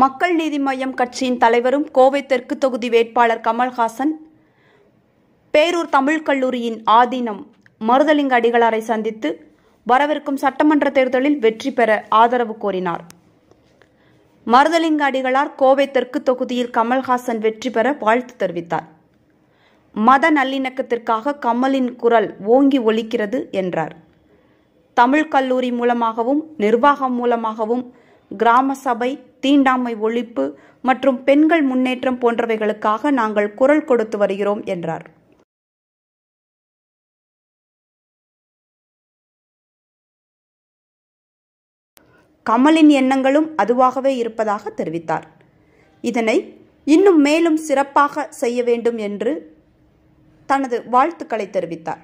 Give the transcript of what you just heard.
மக்கள் நீதி மய்யம் கட்சியின் தலைவரும் கோவை தெற்கு தொகுதி வேட்பாளர் கமல்ஹாசன் பேரூர் தமிழ்க் கல்லூரியின் ஆதீனம் மருதலிங்க அடிகளாரை சந்தித்து வரவிருக்கும் சட்டமன்ற தேர்தலில் வெற்றி பெற ஆதரவு கோரினார். மருதலிங்க அடிகளார் கோவை தெற்கு தொகுதியில் கமல்ஹாசன் வெற்றி பெற வாழ்த்து தெரிவித்தார். மத நல்லிணக்கத்திற்காக கமலின் குரல் ஓங்கி ஒலிக்கிறது என்றார். தமிழ் கல்லூரி மூலமாகவும் நிர்வாகம் மூலமாகவும் கிராம சபை தீண்டாமை ஒழிப்பு மற்றும் பெண்கள் முன்னேற்றம் போன்றவைகளுக்காக நாங்கள் குரல் கொடுத்து வருகிறோம் என்றார். கமலின் எண்ணங்களும் அதுவாகவே இருப்பதாக தெரிவித்தார். இதனை இன்னும் மேலும் சிறப்பாக செய்ய வேண்டும் என்று தனது வாழ்த்துக்களை தெரிவித்தார்.